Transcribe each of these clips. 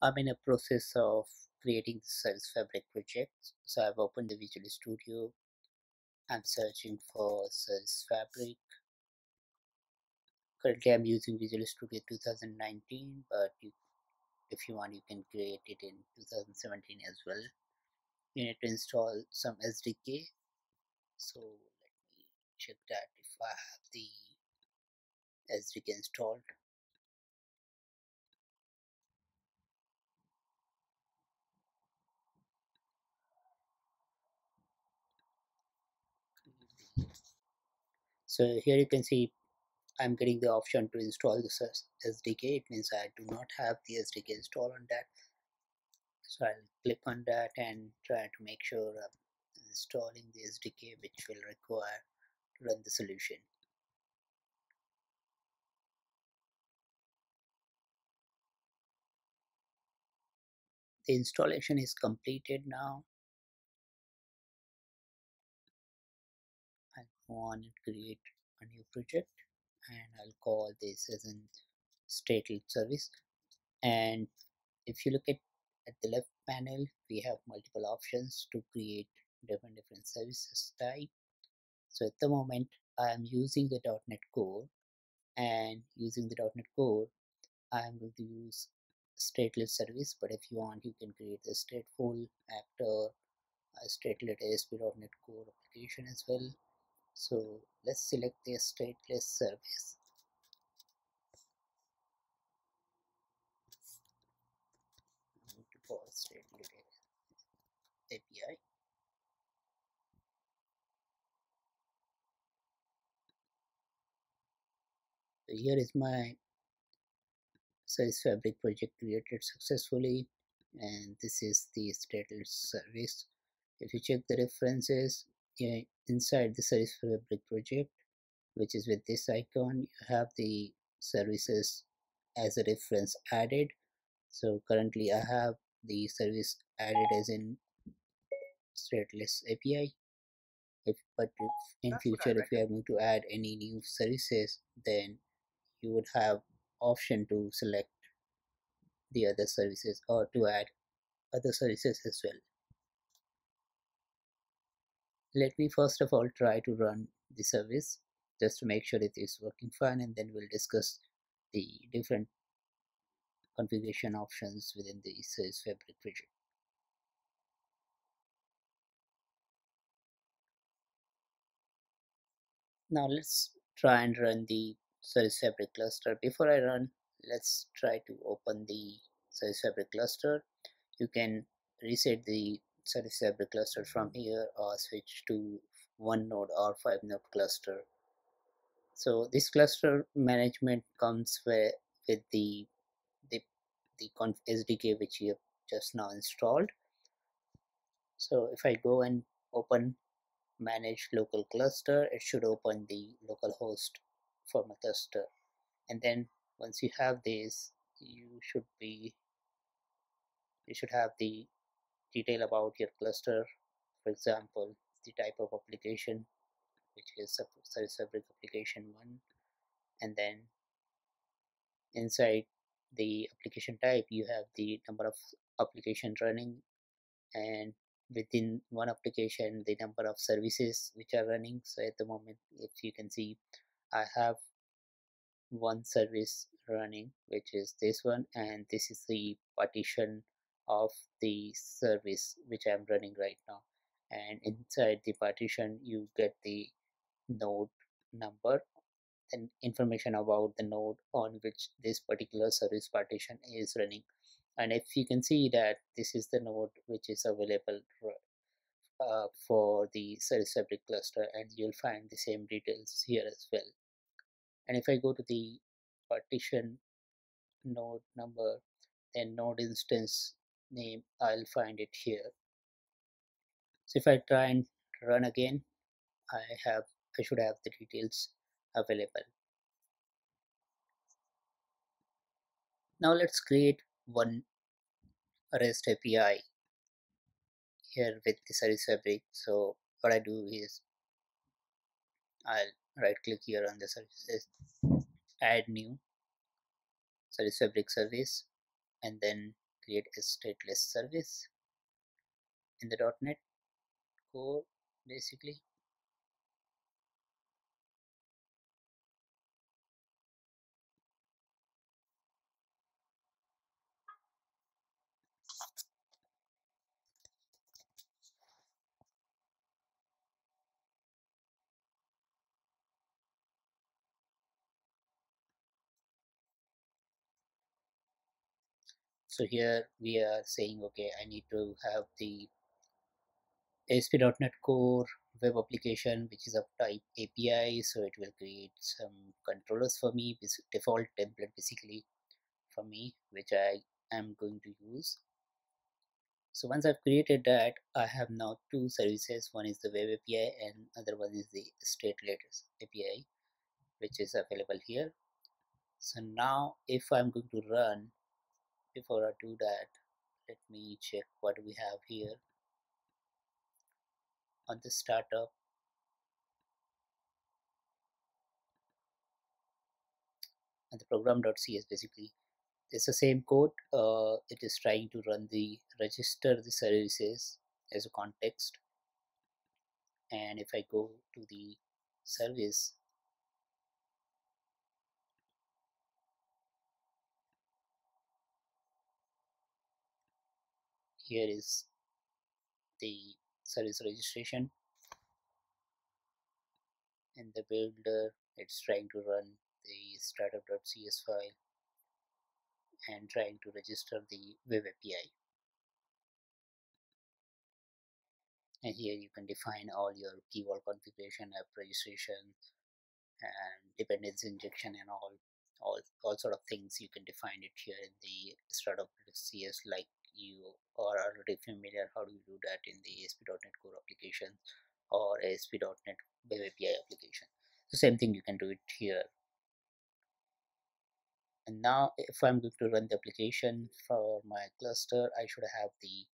I'm in a process of creating the Service Fabric project. So I've opened the Visual Studio. I'm searching for Service Fabric. Currently I'm using Visual Studio 2019, but you, if you want you can create it in 2017 as well. You need to install some SDK. So let me check that if I have the SDK installed. So here you can see I'm getting the option to install this SDK. It means I do not have the SDK installed on that. So I'll click on that and try to make sure I'm installing the SDK which will require to run the solution. The installation is completed now. On and create a new project and I'll call this as an stateless service. And if you look at at the left panel we have multiple options to create different different services type. So at the moment I am using the .NET Core and using the .NET Core I am going to use stateless service. But if you want you can create the stateful actor a stateless ASP.NET Core application as well so let's select the stateless service API so here is my service fabric project created successfully and this is the stateless service if you check the references inside the service fabric project which is with this icon you have the services as a reference added. So currently I have the service added as in stateless API if but if in That's future if you are going to add any new services then you would have option to select the other services or to add other services as well let me first of all try to run the service just to make sure it is working fine and then we'll discuss the different configuration options within the service fabric project. Now let's try and run the service fabric cluster. Before i run let's try to open the service fabric cluster. You can reset the fabric cluster from here or switch to one node or five node cluster. So this cluster management comes with, with the the the conf sdk which you have just now installed. So if i go and open manage local cluster it should open the local host for my cluster. And then once you have this you should be you should have the detail about your cluster for example the type of application which is service application one and then inside the application type you have the number of application running and within one application the number of services which are running. So at the moment if you can see I have one service running which is this one and this is the partition of the service which I'm running right now. And inside the partition you get the node number and information about the node on which this particular service partition is running. And if you can see that this is the node which is available uh, for the service fabric cluster and you'll find the same details here as well. And if I go to the partition node number then node instance name I'll find it here. So if I try and run again I have I should have the details available. Now let's create one REST API here with the service fabric. So what I do is I'll right click here on the services add new service fabric service and then create a stateless service in the .NET Core basically so here we are saying okay I need to have the ASP.NET Core web application which is of type API so it will create some controllers for me this default template basically for me which I am going to use. So once I've created that I have now two services. One is the web API and other one is the stateless API which is available here. So now if I'm going to run before I do that. Let me check what we have here. On the startup. And the program.cs basically. It's the same code. Uh, it is trying to run the register the services as a context. And if I go to the service here is the service registration. In the builder it's trying to run the startup.cs file and trying to register the web API and here you can define all your key vault configuration app registration and dependency injection and all all all sort of things. You can define it here in the startup.cs like you are already familiar how do you do that in the ASP.NET Core application or ASP.NET Web API application. The same thing you can do it here. And now if I'm going to run the application for my cluster, I should have the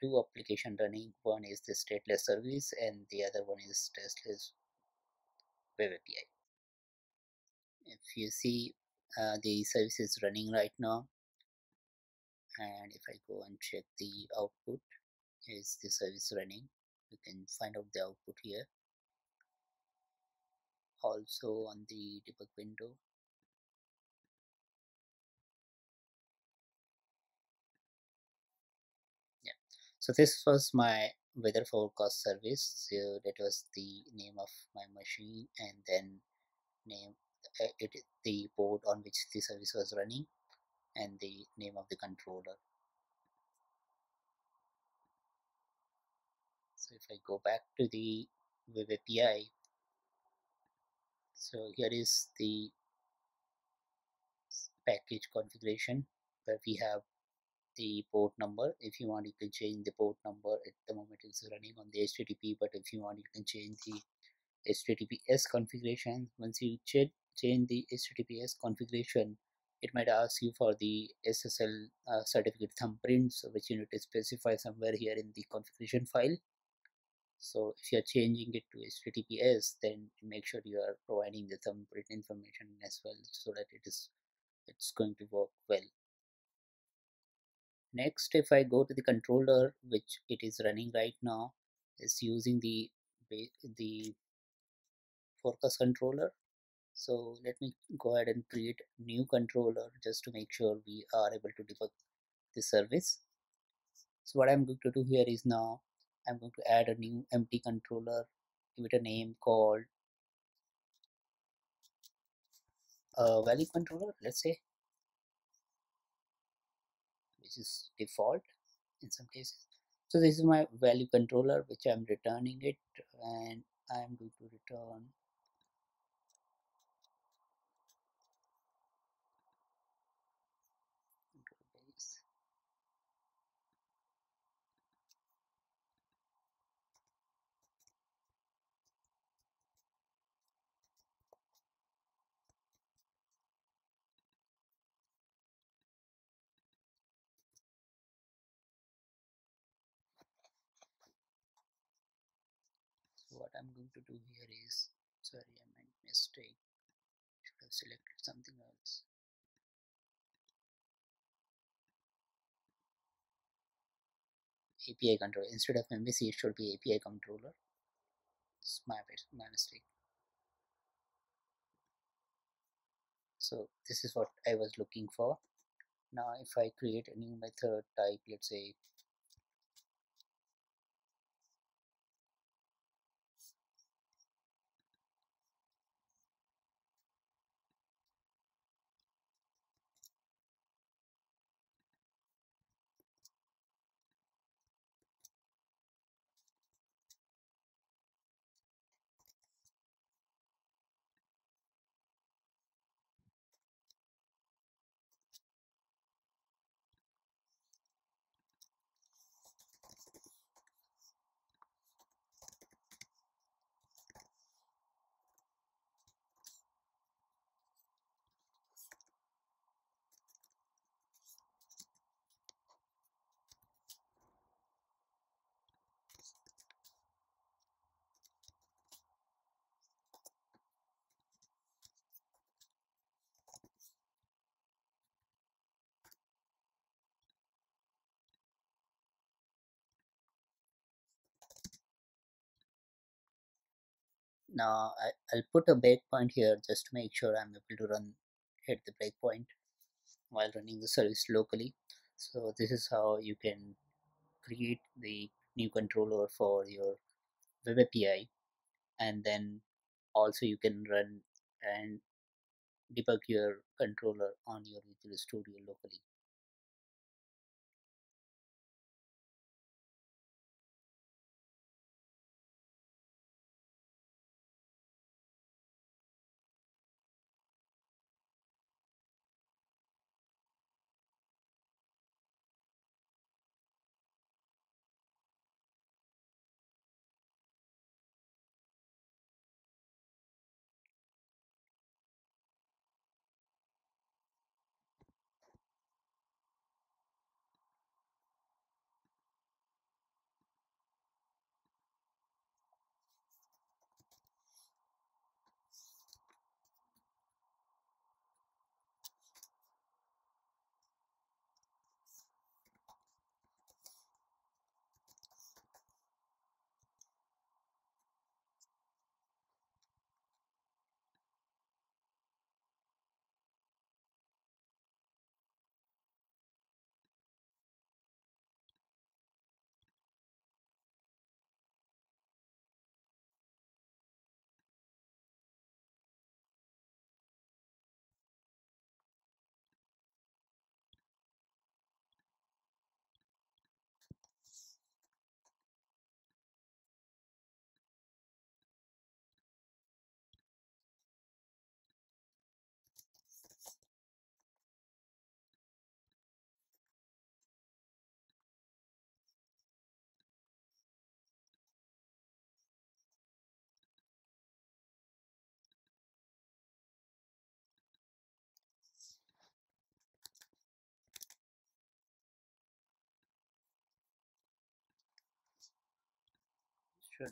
two application running. One is the stateless service and the other one is stateless web API. If you see uh, the service is running right now and if I go and check the output is the service running? You can find out the output here. Also on the debug window. Yeah. So this was my weather forecast service. So that was the name of my machine and then name uh, it the port on which the service was running and the name of the controller. So if I go back to the web API, so here is the package configuration where we have the port number. If you want, you can change the port number. At the moment, it's running on the HTTP, but if you want, you can change the HTTPS configuration. Once you change the HTTPS configuration, it might ask you for the SSL uh, certificate thumbprints which you need to specify somewhere here in the configuration file. So if you are changing it to HTTPS then make sure you are providing the thumbprint information as well so that it is it's going to work well. Next if I go to the controller which it is running right now is using the the forecast controller so let me go ahead and create new controller just to make sure we are able to debug the service. So what I'm going to do here is now I'm going to add a new empty controller give it a name called a value controller let's say. Which is default in some cases. So this is my value controller which I'm returning it and I'm going to return what I'm going to do here is sorry I made mistake. Should have selected something else. API controller instead of MVC it should be API controller. It's my, my mistake. So this is what I was looking for. Now if I create a new method type let's say now I, will put a breakpoint here just to make sure I'm able to run hit the breakpoint while running the service locally. So this is how you can create the new controller for your web API and then also you can run and debug your controller on your Visual Studio locally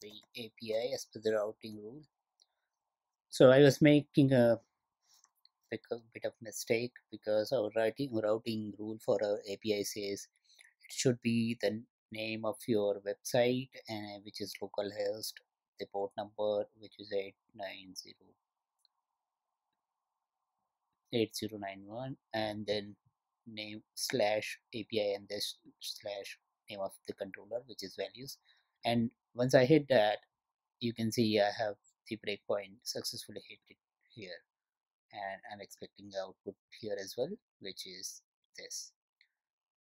be API as per the routing rule. So I was making a, a bit of mistake because our writing routing rule for our API says it should be the name of your website and which is localhost, the port number which is 890 8091 and then name slash API and this slash name of the controller which is values and once I hit that you can see I have the breakpoint successfully hit it here. And I'm expecting the output here as well which is this.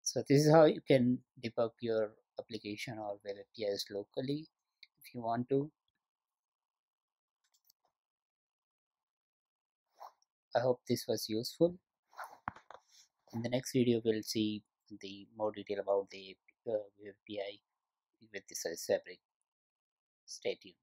So this is how you can debug your application or web APIs locally if you want to. I hope this was useful. In the next video we'll see the more detail about the uh, API with the service fabric Stay tuned.